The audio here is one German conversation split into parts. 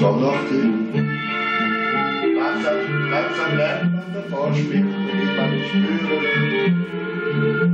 kommen noch die. Langsam, langsam lernt man davor spielen, Und man nicht spüren.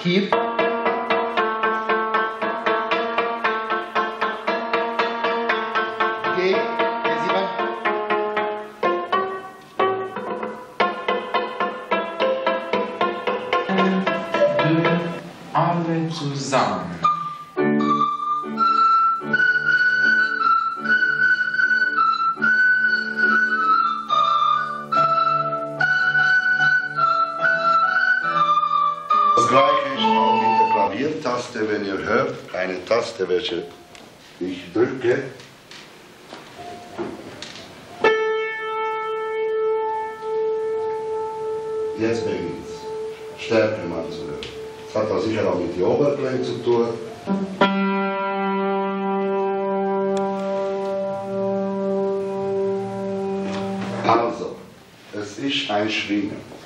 aqui. Ok? Assim vai. Alle zusammen. Das gleiche ist auch mit der Klaviertaste, wenn ihr hört, eine Taste, welche ich drücke. Jetzt beginnt's. Stärker mal zu hören. Das hat auch sicher auch mit den Oberklängen zu tun. Also, es ist ein Schwingen.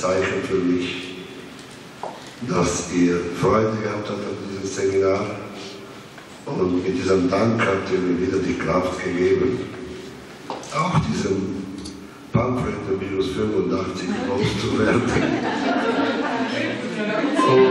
Zeichen für mich, dass ihr Freude gehabt habt an diesem Seminar. Und mit diesem Dank habt ihr mir wieder die Kraft gegeben, auch diesem Pamphlet minus 85 loszuwerden. Und